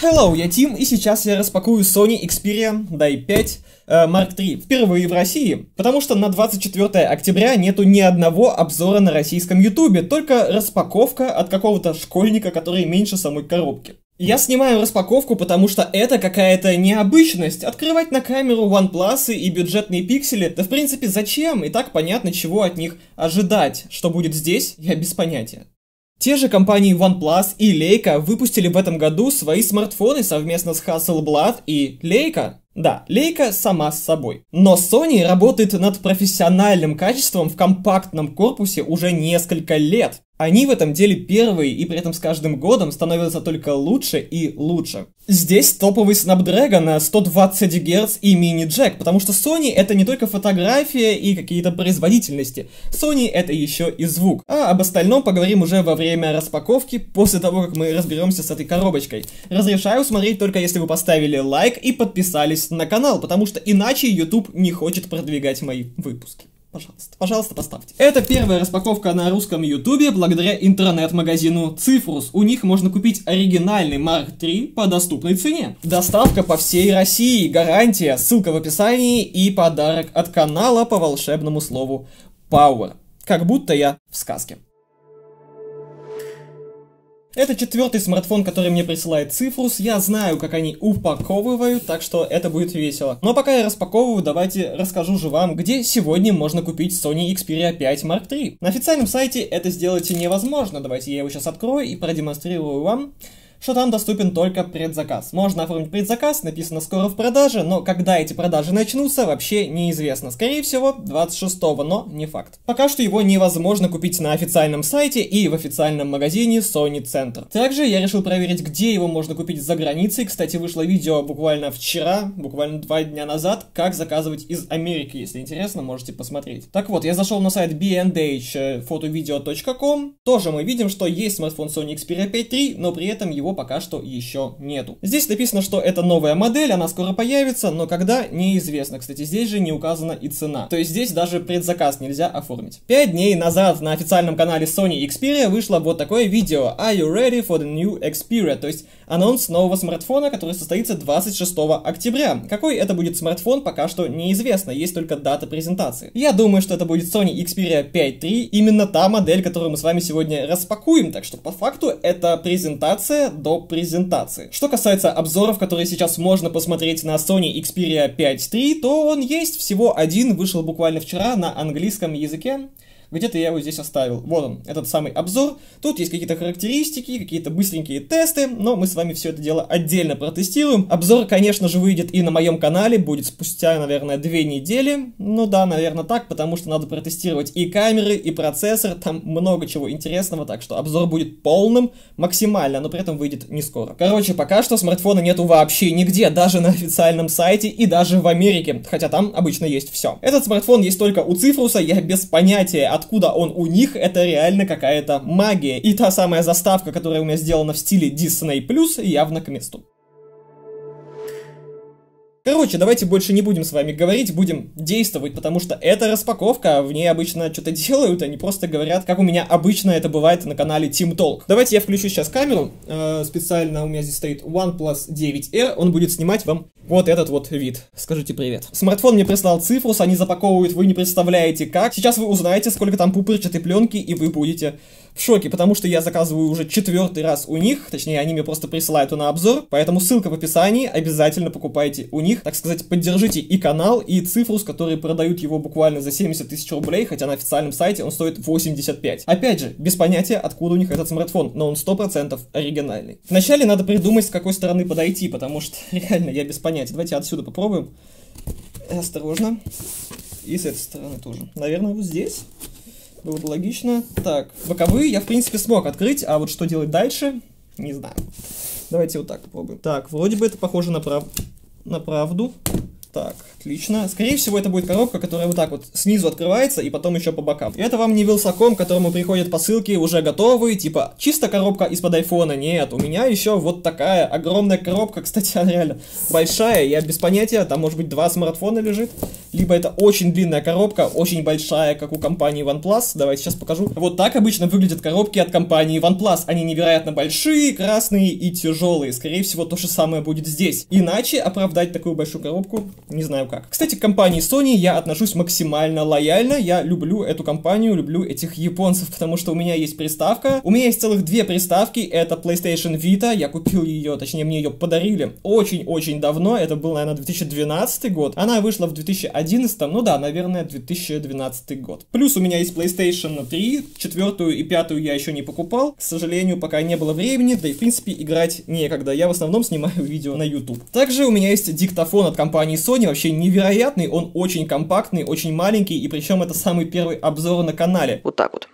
Hello, я Тим, и сейчас я распакую Sony Xperia Dai 5 э, Mark III впервые в России, потому что на 24 октября нету ни одного обзора на российском ютубе, только распаковка от какого-то школьника, который меньше самой коробки. Я снимаю распаковку, потому что это какая-то необычность. Открывать на камеру OnePlus и бюджетные пиксели, да в принципе зачем? И так понятно, чего от них ожидать. Что будет здесь, я без понятия. Те же компании OnePlus и Leica выпустили в этом году свои смартфоны совместно с Hasselblad и Leica. Да, Leica сама с собой. Но Sony работает над профессиональным качеством в компактном корпусе уже несколько лет. Они в этом деле первые, и при этом с каждым годом становятся только лучше и лучше. Здесь топовый Snapdragon на 120 Гц и мини-джек, потому что Sony это не только фотография и какие-то производительности. Sony это еще и звук. А об остальном поговорим уже во время распаковки, после того, как мы разберемся с этой коробочкой. Разрешаю смотреть только если вы поставили лайк и подписались на канал, потому что иначе YouTube не хочет продвигать мои выпуски. Пожалуйста, пожалуйста, поставьте. Это первая распаковка на русском ютубе благодаря интернет-магазину Цифрус. У них можно купить оригинальный Mark III по доступной цене. Доставка по всей России, гарантия, ссылка в описании и подарок от канала по волшебному слову Power. Как будто я в сказке. Это четвертый смартфон, который мне присылает Цифрус. Я знаю, как они упаковывают, так что это будет весело. Но пока я распаковываю, давайте расскажу же вам, где сегодня можно купить Sony Xperia 5 Mark III. На официальном сайте это сделать невозможно. Давайте я его сейчас открою и продемонстрирую вам что там доступен только предзаказ. Можно оформить предзаказ, написано скоро в продаже, но когда эти продажи начнутся, вообще неизвестно. Скорее всего, 26-го, но не факт. Пока что его невозможно купить на официальном сайте и в официальном магазине Sony Center. Также я решил проверить, где его можно купить за границей. Кстати, вышло видео буквально вчера, буквально два дня назад, как заказывать из Америки. Если интересно, можете посмотреть. Так вот, я зашел на сайт bndh Тоже мы видим, что есть смартфон Sony Xperia 5 III, но при этом его его пока что еще нету. Здесь написано, что это новая модель, она скоро появится, но когда неизвестно. Кстати, здесь же не указана и цена. То есть здесь даже предзаказ нельзя оформить. Пять дней назад на официальном канале Sony Xperia вышло вот такое видео Are you ready for the new Xperia? То есть анонс нового смартфона, который состоится 26 октября. Какой это будет смартфон, пока что неизвестно, есть только дата презентации. Я думаю, что это будет Sony Xperia 5.3, именно та модель, которую мы с вами сегодня распакуем, так что по факту это презентация до презентации. Что касается обзоров, которые сейчас можно посмотреть на Sony Xperia 5.3, то он есть всего один, вышел буквально вчера на английском языке. Где-то я его здесь оставил. Вот он, этот самый обзор. Тут есть какие-то характеристики, какие-то быстренькие тесты, но мы с вами все это дело отдельно протестируем. Обзор, конечно же, выйдет и на моем канале, будет спустя, наверное, две недели. Ну да, наверное, так, потому что надо протестировать и камеры, и процессор, там много чего интересного, так что обзор будет полным максимально, но при этом выйдет не скоро. Короче, пока что смартфона нету вообще нигде, даже на официальном сайте и даже в Америке, хотя там обычно есть все. Этот смартфон есть только у Цифруса, я без понятия, откуда он у них, это реально какая-то магия. И та самая заставка, которая у меня сделана в стиле Disney+, явно к месту. Короче, давайте больше не будем с вами говорить, будем действовать, потому что это распаковка, в ней обычно что-то делают, они просто говорят, как у меня обычно это бывает на канале Team Talk. Давайте я включу сейчас камеру, э, специально у меня здесь стоит OnePlus 9R, он будет снимать вам вот этот вот вид. Скажите привет. Смартфон мне прислал цифрус, они запаковывают, вы не представляете как. Сейчас вы узнаете, сколько там пупырчатой пленки, и вы будете в шоке, потому что я заказываю уже четвертый раз у них, точнее, они мне просто присылают на обзор, поэтому ссылка в описании, обязательно покупайте у них, так сказать, поддержите и канал, и цифрус, которые продают его буквально за 70 тысяч рублей, хотя на официальном сайте он стоит 85. Опять же, без понятия, откуда у них этот смартфон, но он 100% оригинальный. Вначале надо придумать, с какой стороны подойти, потому что реально я без понятия. Давайте отсюда попробуем. Осторожно. И с этой стороны тоже. Наверное, вот здесь. Было бы логично. Так, боковые я, в принципе, смог открыть, а вот что делать дальше, не знаю. Давайте вот так попробуем. Так, вроде бы это похоже на, прав... на правду. Так, отлично. Скорее всего, это будет коробка, которая вот так вот снизу открывается и потом еще по бокам. Это вам не Вилсаком, которому приходят посылки уже готовые, типа чисто коробка из-под айфона. Нет, у меня еще вот такая огромная коробка, кстати, она реально большая. Я без понятия, там может быть два смартфона лежит либо это очень длинная коробка, очень большая, как у компании OnePlus. Давайте сейчас покажу. Вот так обычно выглядят коробки от компании OnePlus. Они невероятно большие, красные и тяжелые. Скорее всего, то же самое будет здесь. Иначе оправдать такую большую коробку не знаю как. Кстати, к компании Sony я отношусь максимально лояльно. Я люблю эту компанию, люблю этих японцев, потому что у меня есть приставка. У меня есть целых две приставки. Это PlayStation Vita. Я купил ее, точнее, мне ее подарили очень-очень давно. Это был, наверное, 2012 год. Она вышла в 2011, ну да, наверное, 2012 год. Плюс у меня есть PlayStation 3, четвертую и пятую я еще не покупал. К сожалению, пока не было времени, да и в принципе играть некогда. Я в основном снимаю видео на YouTube. Также у меня есть диктофон от компании Sony, вообще невероятный. Он очень компактный, очень маленький, и причем это самый первый обзор на канале. Вот так вот.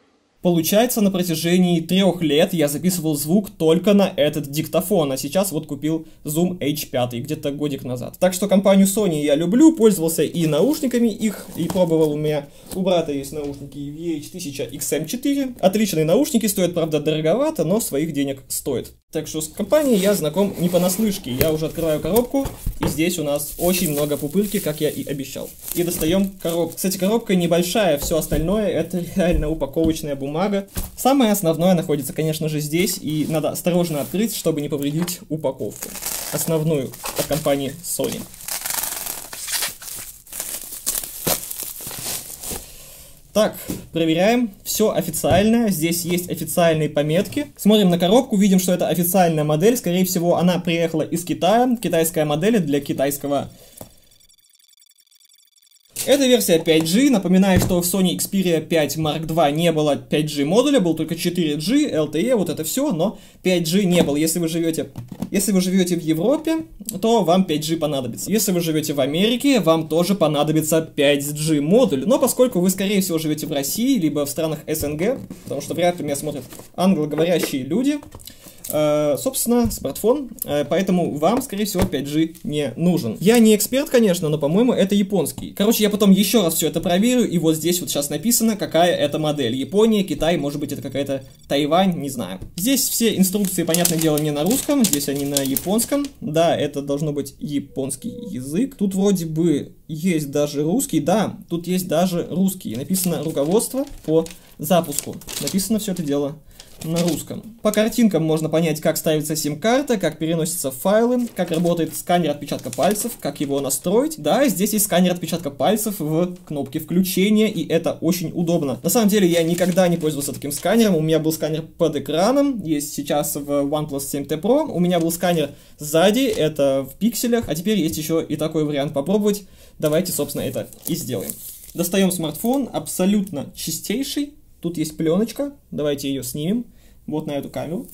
Получается, на протяжении трех лет я записывал звук только на этот диктофон, а сейчас вот купил Zoom H5 где-то годик назад. Так что компанию Sony я люблю, пользовался и наушниками их, и пробовал у меня, у брата есть наушники VH1000 XM4. Отличные наушники, стоят, правда, дороговато, но своих денег стоит. Так что с компанией я знаком не понаслышке. Я уже открываю коробку, и здесь у нас очень много пупырки, как я и обещал. И достаем коробку. Кстати, коробка небольшая, все остальное это реально упаковочная бумага. Самое основное находится, конечно же, здесь, и надо осторожно открыть, чтобы не повредить упаковку. Основную от компании Sony. Так, проверяем. Все официально. Здесь есть официальные пометки. Смотрим на коробку, видим, что это официальная модель. Скорее всего, она приехала из Китая. Китайская модель для китайского это версия 5G. Напоминаю, что в Sony Xperia 5 Mark II не было 5G модуля, был только 4G, LTE, вот это все, но 5G не было. Если вы живете, если вы живете в Европе, то вам 5G понадобится. Если вы живете в Америке, вам тоже понадобится 5G модуль. Но поскольку вы, скорее всего, живете в России, либо в странах СНГ, потому что вряд ли меня смотрят англоговорящие люди, собственно, смартфон, э, поэтому вам, скорее всего, 5G не нужен. Я не эксперт, конечно, но, по-моему, это японский. Короче, я потом еще раз все это проверю, и вот здесь вот сейчас написано, какая это модель. Япония, Китай, может быть, это какая-то Тайвань, не знаю. Здесь все инструкции, понятное дело, не на русском, здесь они на японском. Да, это должно быть японский язык. Тут вроде бы есть даже русский, да, тут есть даже русский. Написано руководство по запуску. Написано все это дело на русском. По картинкам можно понять, как ставится сим-карта, как переносятся файлы, как работает сканер отпечатка пальцев, как его настроить. Да, здесь есть сканер отпечатка пальцев в кнопке включения, и это очень удобно. На самом деле, я никогда не пользовался таким сканером, у меня был сканер под экраном, есть сейчас в OnePlus 7T Pro, у меня был сканер сзади, это в пикселях, а теперь есть еще и такой вариант попробовать. Давайте, собственно, это и сделаем. Достаем смартфон, абсолютно чистейший, Тут есть пленочка, давайте ее снимем. Вот на эту камеру.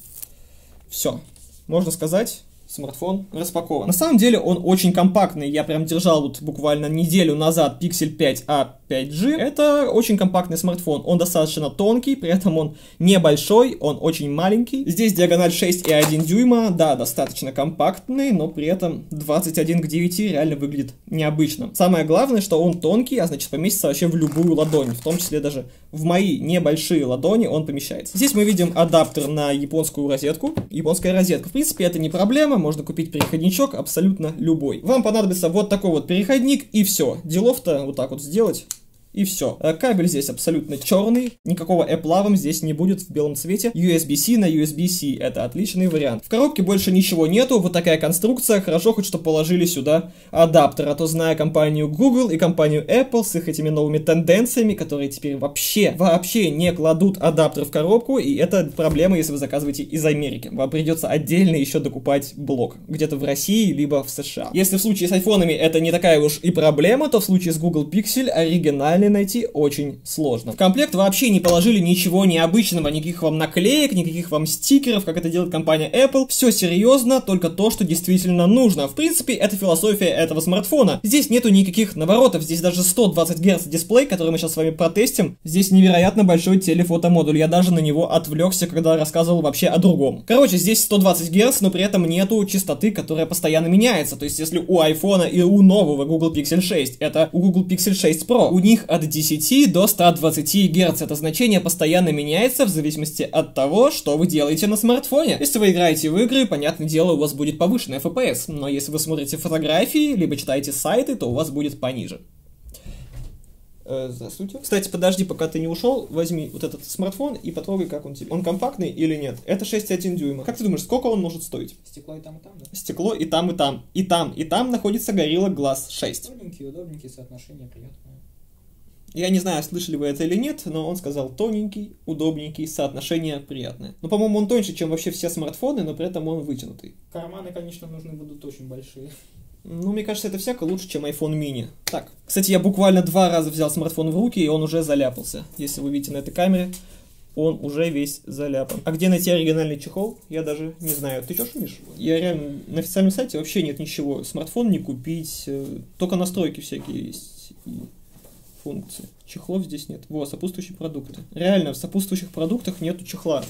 Все. Можно сказать, смартфон распакован. На самом деле он очень компактный. Я прям держал вот буквально неделю назад Pixel 5a 5G. Это очень компактный смартфон. Он достаточно тонкий, при этом он небольшой, он очень маленький. Здесь диагональ 6,1 дюйма, да, достаточно компактный, но при этом 21 к 9 реально выглядит необычно. Самое главное, что он тонкий, а значит поместится вообще в любую ладонь, в том числе даже в мои небольшие ладони он помещается. Здесь мы видим адаптер на японскую розетку. Японская розетка, в принципе, это не проблема, можно купить переходничок абсолютно любой. Вам понадобится вот такой вот переходник и все. Делов-то вот так вот сделать и все. Э, кабель здесь абсолютно черный, никакого Apple здесь не будет в белом цвете. USB-C на USB-C, это отличный вариант. В коробке больше ничего нету, вот такая конструкция, хорошо хоть что положили сюда адаптер, а то зная компанию Google и компанию Apple с их этими новыми тенденциями, которые теперь вообще, вообще не кладут адаптер в коробку, и это проблема, если вы заказываете из Америки. Вам придется отдельно еще докупать блок, где-то в России, либо в США. Если в случае с айфонами это не такая уж и проблема, то в случае с Google Pixel оригинально оригинальный найти очень сложно. В комплект вообще не положили ничего необычного, никаких вам наклеек, никаких вам стикеров, как это делает компания Apple. Все серьезно, только то, что действительно нужно. В принципе, это философия этого смартфона. Здесь нету никаких наворотов, здесь даже 120 Гц дисплей, который мы сейчас с вами протестим. Здесь невероятно большой телефотомодуль, я даже на него отвлекся, когда рассказывал вообще о другом. Короче, здесь 120 Гц, но при этом нету частоты, которая постоянно меняется. То есть, если у iPhone и у нового Google Pixel 6 это у Google Pixel 6 Pro, у них от 10 до 120 Гц. Это значение постоянно меняется в зависимости от того, что вы делаете на смартфоне. Если вы играете в игры, понятное дело, у вас будет повышенный FPS, но если вы смотрите фотографии, либо читаете сайты, то у вас будет пониже. Э, здравствуйте. Кстати, подожди, пока ты не ушел, возьми вот этот смартфон и потрогай, как он тебе. Он компактный или нет? Это 6,1 дюйма. Как ты думаешь, сколько он может стоить? Стекло и там, и там, да? Стекло и там, и там. И там, и там находится Gorilla Glass 6. Тоненький, удобненький, соотношение приятное. Я не знаю, слышали вы это или нет, но он сказал тоненький, удобненький, соотношение приятное. Ну, по-моему, он тоньше, чем вообще все смартфоны, но при этом он вытянутый. Карманы, конечно, нужны будут очень большие. Ну, мне кажется, это всяко лучше, чем iPhone mini. Так, кстати, я буквально два раза взял смартфон в руки, и он уже заляпался. Если вы видите на этой камере, он уже весь заляпан. А где найти оригинальный чехол, я даже не знаю. Ты что шумишь? Я реально, на официальном сайте вообще нет ничего. Смартфон не купить, э, только настройки всякие есть функции. Чехлов здесь нет. Во, сопутствующие продукты. Реально, в сопутствующих продуктах нету чехла.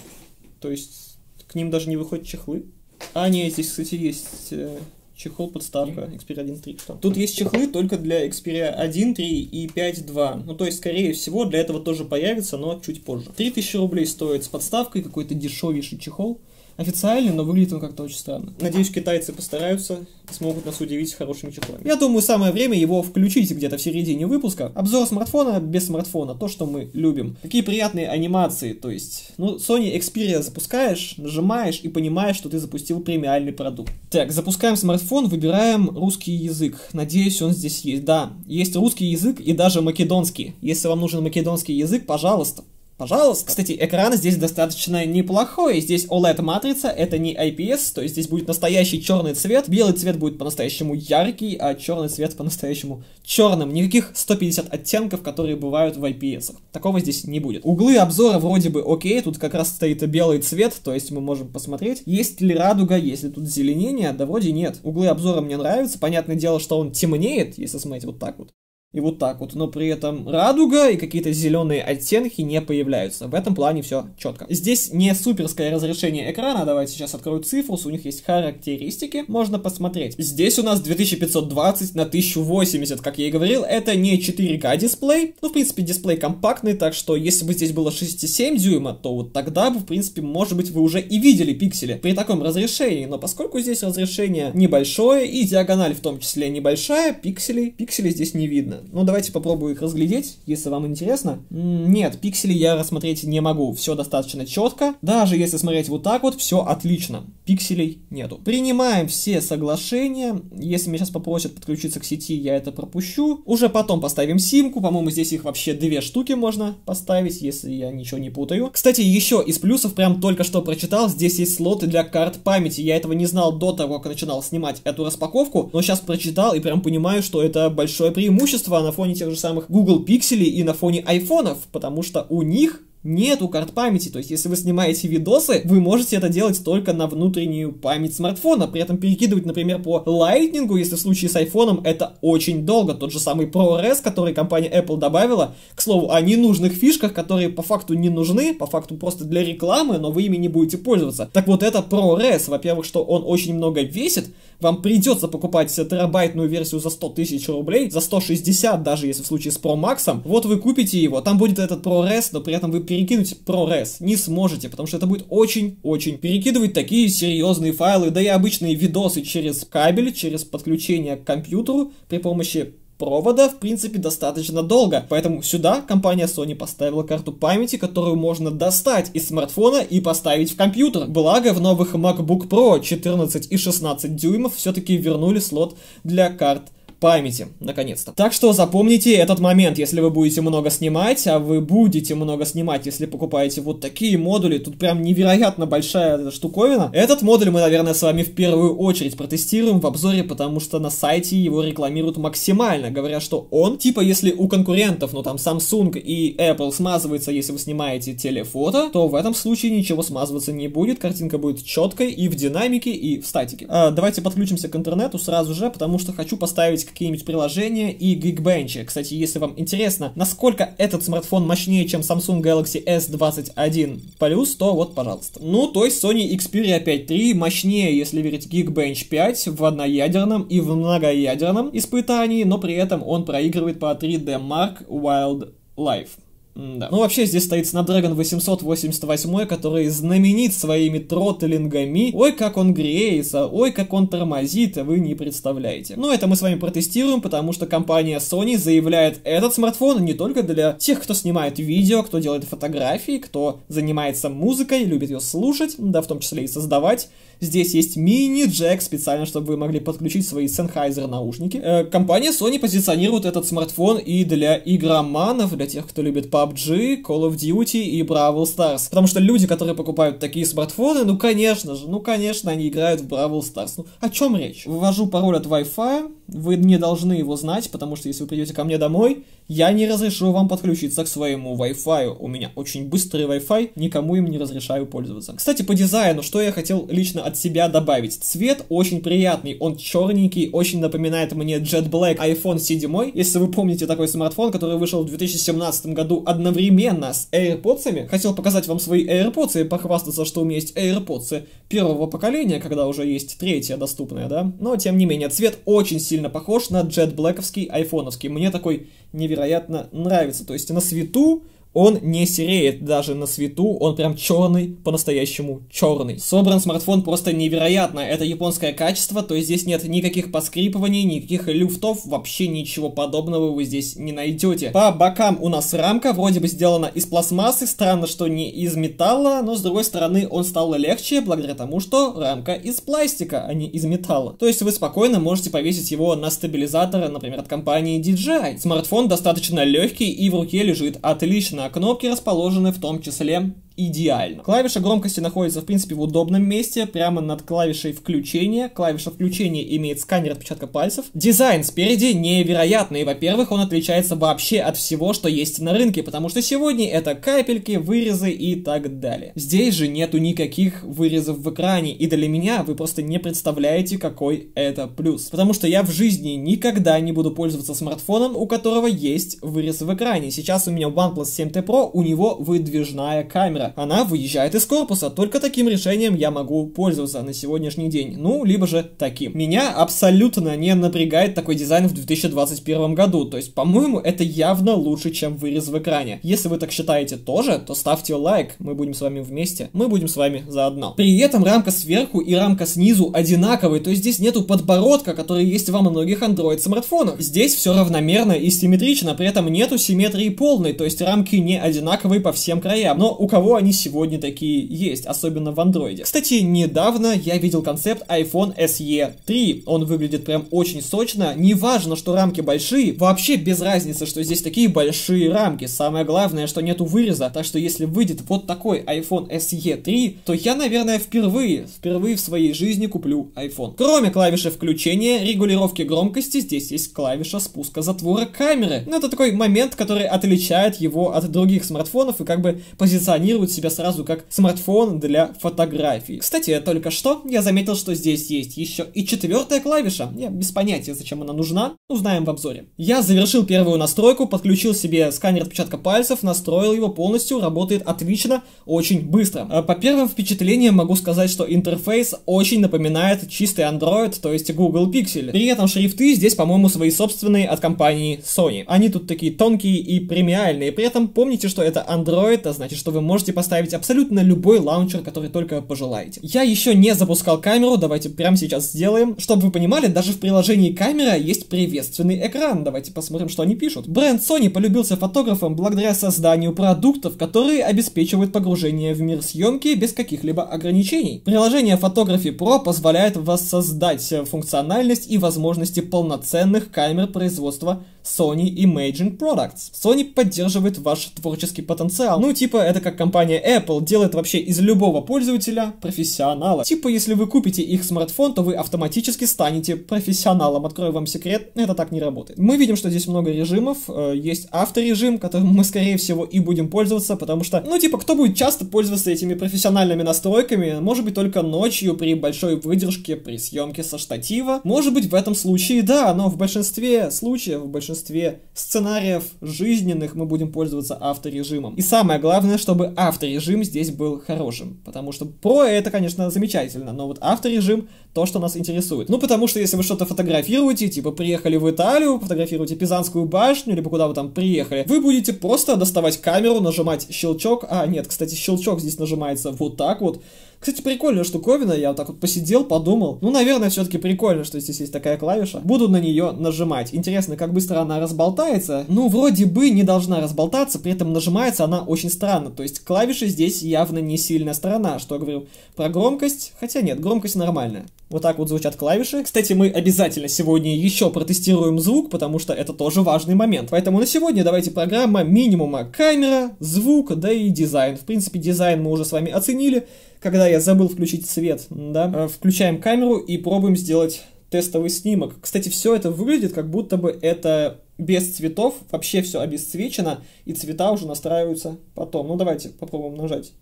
То есть, к ним даже не выходят чехлы. А, нет, здесь, кстати, есть э, чехол подставка Xperia 1.3. Что? Тут есть чехлы только для Xperia 1.3 и 5.2. Ну, то есть, скорее всего, для этого тоже появится, но чуть позже. 3000 рублей стоит с подставкой, какой-то дешевейший чехол официальный, но выглядит он как-то очень странно. Надеюсь, китайцы постараются и смогут нас удивить хорошими чехлами. Я думаю, самое время его включить где-то в середине выпуска. Обзор смартфона без смартфона, то, что мы любим. Какие приятные анимации, то есть, ну, Sony Xperia запускаешь, нажимаешь и понимаешь, что ты запустил премиальный продукт. Так, запускаем смартфон, выбираем русский язык. Надеюсь, он здесь есть. Да, есть русский язык и даже македонский. Если вам нужен македонский язык, пожалуйста, Пожалуйста. Кстати, экран здесь достаточно неплохой. Здесь OLED-матрица, это не IPS, то есть здесь будет настоящий черный цвет. Белый цвет будет по-настоящему яркий, а черный цвет по-настоящему черным. Никаких 150 оттенков, которые бывают в IPS. Такого здесь не будет. Углы обзора вроде бы окей, тут как раз стоит белый цвет, то есть мы можем посмотреть, есть ли радуга, есть ли тут зеленение, да вроде нет. Углы обзора мне нравятся, понятное дело, что он темнеет, если смотреть вот так вот и вот так вот, но при этом радуга и какие-то зеленые оттенки не появляются. В этом плане все четко. Здесь не суперское разрешение экрана, давайте сейчас открою цифру, у них есть характеристики, можно посмотреть. Здесь у нас 2520 на 1080, как я и говорил, это не 4К дисплей, ну, в принципе, дисплей компактный, так что если бы здесь было 6,7 дюйма, то вот тогда бы, в принципе, может быть, вы уже и видели пиксели при таком разрешении, но поскольку здесь разрешение небольшое и диагональ в том числе небольшая, пикселей, пикселей здесь не видно. Ну, давайте попробую их разглядеть, если вам интересно. Нет, пиксели я рассмотреть не могу. Все достаточно четко. Даже если смотреть вот так вот, все отлично. Пикселей нету. Принимаем все соглашения. Если меня сейчас попросят подключиться к сети, я это пропущу. Уже потом поставим симку. По-моему, здесь их вообще две штуки можно поставить, если я ничего не путаю. Кстати, еще из плюсов, прям только что прочитал, здесь есть слоты для карт памяти. Я этого не знал до того, как начинал снимать эту распаковку, но сейчас прочитал и прям понимаю, что это большое преимущество преимущество на фоне тех же самых Google Pixel и на фоне айфонов, потому что у них нету карт памяти. То есть, если вы снимаете видосы, вы можете это делать только на внутреннюю память смартфона. При этом перекидывать, например, по Lightning, если в случае с айфоном, это очень долго. Тот же самый ProRes, который компания Apple добавила. К слову, о ненужных фишках, которые по факту не нужны, по факту просто для рекламы, но вы ими не будете пользоваться. Так вот, это ProRes. Во-первых, что он очень много весит, вам придется покупать терабайтную версию за 100 тысяч рублей, за 160 даже, если в случае с Pro Max. Вот вы купите его, там будет этот ProRes, но при этом вы перекинуть ProRes не сможете, потому что это будет очень-очень перекидывать такие серьезные файлы, да и обычные видосы через кабель, через подключение к компьютеру при помощи провода, в принципе, достаточно долго. Поэтому сюда компания Sony поставила карту памяти, которую можно достать из смартфона и поставить в компьютер. Благо, в новых MacBook Pro 14 и 16 дюймов все-таки вернули слот для карт памяти, наконец-то. Так что запомните этот момент, если вы будете много снимать, а вы будете много снимать, если покупаете вот такие модули, тут прям невероятно большая штуковина. Этот модуль мы, наверное, с вами в первую очередь протестируем в обзоре, потому что на сайте его рекламируют максимально, говоря, что он, типа, если у конкурентов, ну там Samsung и Apple смазывается, если вы снимаете телефото, то в этом случае ничего смазываться не будет, картинка будет четкой и в динамике, и в статике. А, давайте подключимся к интернету сразу же, потому что хочу поставить какие-нибудь приложения и Geekbench. Кстати, если вам интересно, насколько этот смартфон мощнее, чем Samsung Galaxy S21 Plus, то вот, пожалуйста. Ну, то есть Sony Xperia 5 III мощнее, если верить Geekbench 5 в одноядерном и в многоядерном испытании, но при этом он проигрывает по 3D Mark Wildlife. Да. Ну, вообще, здесь стоит Snapdragon 888, который знаменит своими тротлингами. Ой, как он греется, ой, как он тормозит, вы не представляете. Но это мы с вами протестируем, потому что компания Sony заявляет этот смартфон не только для тех, кто снимает видео, кто делает фотографии, кто занимается музыкой, любит ее слушать, да, в том числе и создавать. Здесь есть мини-джек специально, чтобы вы могли подключить свои Sennheiser наушники. Э, компания Sony позиционирует этот смартфон и для игроманов, для тех, кто любит PUBG, Call of Duty и Brawl Stars. Потому что люди, которые покупают такие смартфоны, ну конечно же, ну конечно, они играют в Brawl Stars. Ну, о чем речь? Ввожу пароль от Wi-Fi, вы не должны его знать, потому что если вы придете ко мне домой, я не разрешу вам подключиться к своему Wi-Fi. У меня очень быстрый Wi-Fi, никому им не разрешаю пользоваться. Кстати, по дизайну, что я хотел лично от себя добавить. Цвет очень приятный, он черненький, очень напоминает мне Jet Black iPhone 7. Если вы помните такой смартфон, который вышел в 2017 году одновременно с AirPods. Хотел показать вам свои AirPods и похвастаться, что у меня есть AirPods первого поколения, когда уже есть третья доступная, да? Но, тем не менее, цвет очень сильно похож на Jet Blackовский айфоновский. Мне такой невероятно нравится. То есть на свету он не сереет даже на свету, он прям черный, по-настоящему черный. Собран смартфон просто невероятно, это японское качество, то есть здесь нет никаких поскрипываний, никаких люфтов, вообще ничего подобного вы здесь не найдете. По бокам у нас рамка, вроде бы сделана из пластмассы, странно, что не из металла, но с другой стороны он стал легче благодаря тому, что рамка из пластика, а не из металла. То есть вы спокойно можете повесить его на стабилизатор, например, от компании DJI. Смартфон достаточно легкий и в руке лежит отлично а кнопки расположены в том числе идеально. Клавиша громкости находится, в принципе, в удобном месте, прямо над клавишей включения. Клавиша включения имеет сканер отпечатка пальцев. Дизайн спереди невероятный. Во-первых, он отличается вообще от всего, что есть на рынке, потому что сегодня это капельки, вырезы и так далее. Здесь же нету никаких вырезов в экране, и для меня вы просто не представляете, какой это плюс. Потому что я в жизни никогда не буду пользоваться смартфоном, у которого есть вырез в экране. Сейчас у меня OnePlus 7T Pro, у него выдвижная камера она выезжает из корпуса. Только таким решением я могу пользоваться на сегодняшний день. Ну, либо же таким. Меня абсолютно не напрягает такой дизайн в 2021 году. То есть, по-моему, это явно лучше, чем вырез в экране. Если вы так считаете тоже, то ставьте лайк. Мы будем с вами вместе. Мы будем с вами заодно. При этом рамка сверху и рамка снизу одинаковые. То есть здесь нету подбородка, который есть во многих Android смартфонах. Здесь все равномерно и симметрично. При этом нету симметрии полной. То есть рамки не одинаковые по всем краям. Но у кого они сегодня такие есть, особенно в андроиде. Кстати, недавно я видел концепт iPhone SE 3. Он выглядит прям очень сочно. Неважно, что рамки большие, вообще без разницы, что здесь такие большие рамки. Самое главное, что нету выреза. Так что если выйдет вот такой iPhone SE 3, то я, наверное, впервые, впервые в своей жизни куплю iPhone. Кроме клавиши включения, регулировки громкости, здесь есть клавиша спуска затвора камеры. Ну, это такой момент, который отличает его от других смартфонов и как бы позиционирует чувствует себя сразу как смартфон для фотографий. Кстати, только что я заметил, что здесь есть еще и четвертая клавиша. Я без понятия, зачем она нужна, узнаем в обзоре. Я завершил первую настройку, подключил себе сканер отпечатка пальцев, настроил его полностью, работает отлично, очень быстро. А по первым впечатлениям могу сказать, что интерфейс очень напоминает чистый Android, то есть Google Pixel. При этом шрифты здесь, по-моему, свои собственные от компании Sony. Они тут такие тонкие и премиальные. При этом помните, что это Android, а значит, что вы можете поставить абсолютно любой лаунчер, который только пожелаете. Я еще не запускал камеру, давайте прямо сейчас сделаем. Чтобы вы понимали, даже в приложении камера есть приветственный экран. Давайте посмотрим, что они пишут. Бренд Sony полюбился фотографам благодаря созданию продуктов, которые обеспечивают погружение в мир съемки без каких-либо ограничений. Приложение Photography Pro позволяет воссоздать функциональность и возможности полноценных камер производства Sony Imaging Products. Sony поддерживает ваш творческий потенциал. Ну, типа, это как компания Apple делает вообще из любого пользователя профессионала. Типа, если вы купите их смартфон, то вы автоматически станете профессионалом. Открою вам секрет, это так не работает. Мы видим, что здесь много режимов. Э, есть авторежим, которым мы, скорее всего, и будем пользоваться, потому что, ну, типа, кто будет часто пользоваться этими профессиональными настройками? Может быть, только ночью при большой выдержке, при съемке со штатива. Может быть, в этом случае, да, но в большинстве случаев, в большинстве большинстве сценариев жизненных мы будем пользоваться авторежимом. И самое главное, чтобы авторежим здесь был хорошим, потому что про это, конечно, замечательно, но вот авторежим то, что нас интересует. Ну, потому что если вы что-то фотографируете, типа приехали в Италию, фотографируете Пизанскую башню, либо куда вы там приехали, вы будете просто доставать камеру, нажимать щелчок. А, нет, кстати, щелчок здесь нажимается вот так вот. Кстати, прикольная штуковина, я вот так вот посидел, подумал. Ну, наверное, все-таки прикольно, что здесь есть такая клавиша. Буду на нее нажимать. Интересно, как быстро она разболтается. Ну, вроде бы не должна разболтаться, при этом нажимается она очень странно. То есть клавиши здесь явно не сильная сторона. Что я говорю про громкость? Хотя нет, громкость нормальная. Вот так вот звучат клавиши. Кстати, мы обязательно сегодня еще протестируем звук, потому что это тоже важный момент. Поэтому на сегодня давайте программа минимума камера, звук, да и дизайн. В принципе, дизайн мы уже с вами оценили, когда я забыл включить свет, да. Э, включаем камеру и пробуем сделать тестовый снимок. Кстати, все это выглядит, как будто бы это без цветов, вообще все обесцвечено, и цвета уже настраиваются потом. Ну, давайте попробуем нажать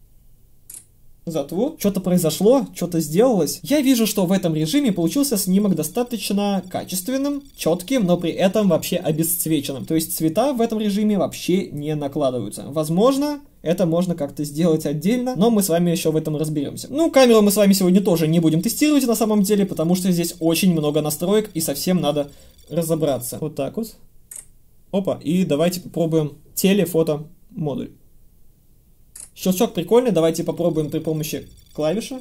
затвор, что-то произошло, что-то сделалось. Я вижу, что в этом режиме получился снимок достаточно качественным, четким, но при этом вообще обесцвеченным. То есть цвета в этом режиме вообще не накладываются. Возможно, это можно как-то сделать отдельно, но мы с вами еще в этом разберемся. Ну, камеру мы с вами сегодня тоже не будем тестировать на самом деле, потому что здесь очень много настроек и совсем надо разобраться. Вот так вот. Опа, и давайте попробуем телефото модуль. Щелчок прикольный, давайте попробуем при помощи клавиши.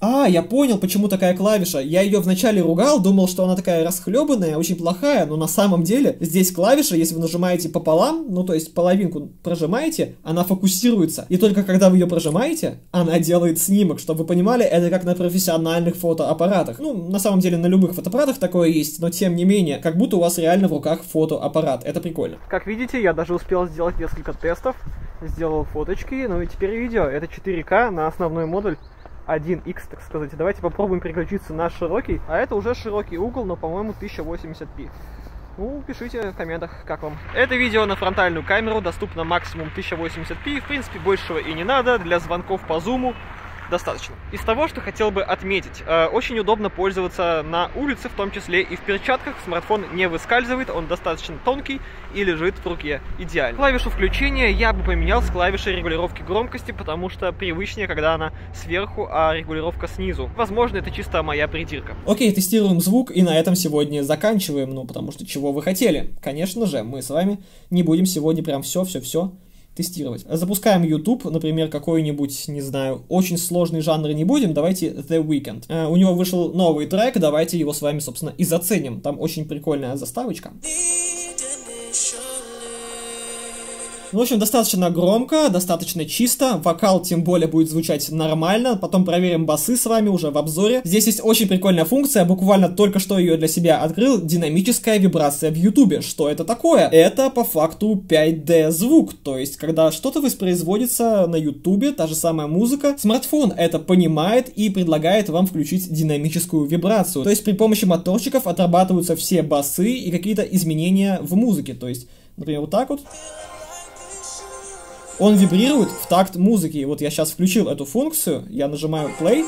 А, я понял, почему такая клавиша. Я ее вначале ругал, думал, что она такая расхлебанная, очень плохая, но на самом деле здесь клавиша, если вы нажимаете пополам, ну то есть половинку прожимаете, она фокусируется. И только когда вы ее прожимаете, она делает снимок. Чтобы вы понимали, это как на профессиональных фотоаппаратах. Ну, на самом деле на любых фотоаппаратах такое есть, но тем не менее, как будто у вас реально в руках фотоаппарат. Это прикольно. Как видите, я даже успел сделать несколько тестов сделал фоточки, ну и теперь видео. Это 4К на основной модуль 1x, так сказать. Давайте попробуем переключиться на широкий. А это уже широкий угол, но, по-моему, 1080p. Ну, пишите в комментах, как вам. Это видео на фронтальную камеру доступно максимум 1080p. В принципе, большего и не надо. Для звонков по зуму достаточно. Из того, что хотел бы отметить, э, очень удобно пользоваться на улице, в том числе и в перчатках. Смартфон не выскальзывает, он достаточно тонкий и лежит в руке. Идеально. Клавишу включения я бы поменял с клавишей регулировки громкости, потому что привычнее, когда она сверху, а регулировка снизу. Возможно, это чисто моя придирка. Окей, тестируем звук, и на этом сегодня заканчиваем, ну, потому что чего вы хотели? Конечно же, мы с вами не будем сегодня прям все-все-все тестировать. Запускаем YouTube, например, какой-нибудь, не знаю, очень сложный жанр не будем, давайте The Weeknd. Э, у него вышел новый трек, давайте его с вами, собственно, и заценим. Там очень прикольная заставочка. В общем, достаточно громко, достаточно чисто. Вокал, тем более, будет звучать нормально. Потом проверим басы с вами уже в обзоре. Здесь есть очень прикольная функция, буквально только что ее для себя открыл. Динамическая вибрация в Ютубе. Что это такое? Это, по факту, 5D звук. То есть, когда что-то воспроизводится на Ютубе, та же самая музыка, смартфон это понимает и предлагает вам включить динамическую вибрацию. То есть, при помощи моторчиков отрабатываются все басы и какие-то изменения в музыке. То есть, например, вот так вот он вибрирует в такт музыки. Вот я сейчас включил эту функцию, я нажимаю play,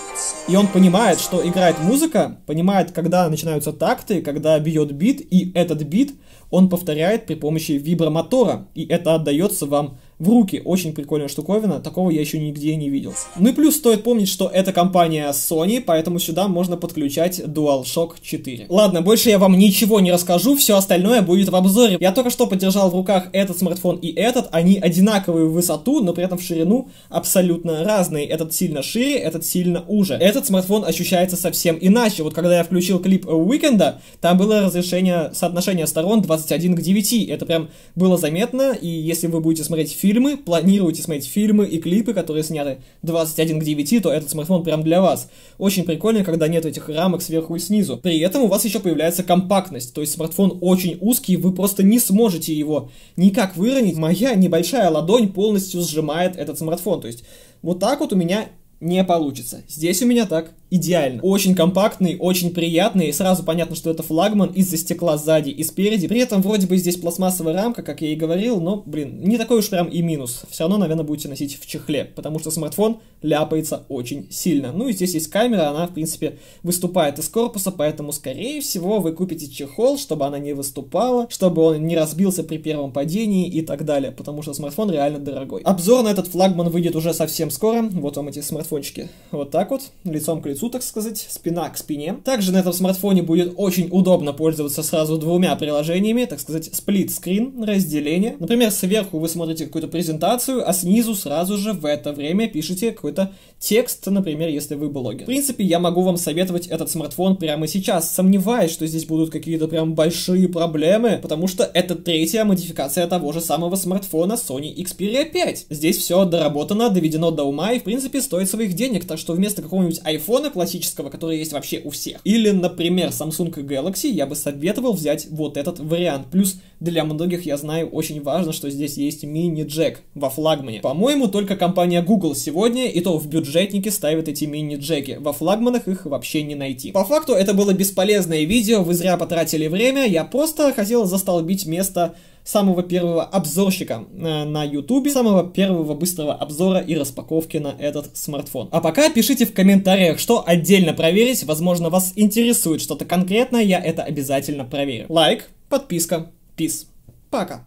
и он понимает, что играет музыка, понимает, когда начинаются такты, когда бьет бит, и этот бит он повторяет при помощи вибромотора, и это отдается вам в руки. Очень прикольная штуковина, такого я еще нигде не видел. Ну и плюс стоит помнить, что это компания Sony, поэтому сюда можно подключать DualShock 4. Ладно, больше я вам ничего не расскажу, все остальное будет в обзоре. Я только что подержал в руках этот смартфон и этот, они одинаковые в высоту, но при этом в ширину абсолютно разные. Этот сильно шире, этот сильно уже. Этот смартфон ощущается совсем иначе. Вот когда я включил клип Уикенда, там было разрешение соотношение сторон 21 к 9. Это прям было заметно, и если вы будете смотреть фильм, фильмы, планируете смотреть фильмы и клипы, которые сняты 21 к 9, то этот смартфон прям для вас. Очень прикольно, когда нет этих рамок сверху и снизу. При этом у вас еще появляется компактность, то есть смартфон очень узкий, вы просто не сможете его никак выронить. Моя небольшая ладонь полностью сжимает этот смартфон, то есть вот так вот у меня не получится. Здесь у меня так идеально. Очень компактный, очень приятный. Сразу понятно, что это флагман из-за стекла сзади и спереди. При этом вроде бы здесь пластмассовая рамка, как я и говорил, но, блин, не такой уж прям и минус. Все равно, наверное, будете носить в чехле, потому что смартфон ляпается очень сильно. Ну и здесь есть камера, она, в принципе, выступает из корпуса, поэтому, скорее всего, вы купите чехол, чтобы она не выступала, чтобы он не разбился при первом падении и так далее, потому что смартфон реально дорогой. Обзор на этот флагман выйдет уже совсем скоро. Вот вам эти смартфончики. Вот так вот, лицом к лицу лицу, так сказать, спина к спине. Также на этом смартфоне будет очень удобно пользоваться сразу двумя приложениями, так сказать, screen, разделение. Например, сверху вы смотрите какую-то презентацию, а снизу сразу же в это время пишете какой-то текст, например, если вы блогер. В принципе, я могу вам советовать этот смартфон прямо сейчас. Сомневаюсь, что здесь будут какие-то прям большие проблемы, потому что это третья модификация того же самого смартфона Sony Xperia 5. Здесь все доработано, доведено до ума и, в принципе, стоит своих денег, так что вместо какого-нибудь айфона классического, который есть вообще у всех, или, например, Samsung Galaxy, я бы советовал взять вот этот вариант. Плюс для многих, я знаю, очень важно, что здесь есть мини-джек во флагмане. По-моему, только компания Google сегодня, и то в бюджетнике ставит эти мини-джеки. Во флагманах их вообще не найти. По факту, это было бесполезное видео, вы зря потратили время, я просто хотел застолбить место самого первого обзорщика э, на YouTube, самого первого быстрого обзора и распаковки на этот смартфон. А пока пишите в комментариях, что отдельно проверить, возможно вас интересует что-то конкретное, я это обязательно проверю. Лайк, подписка, пис. Пока.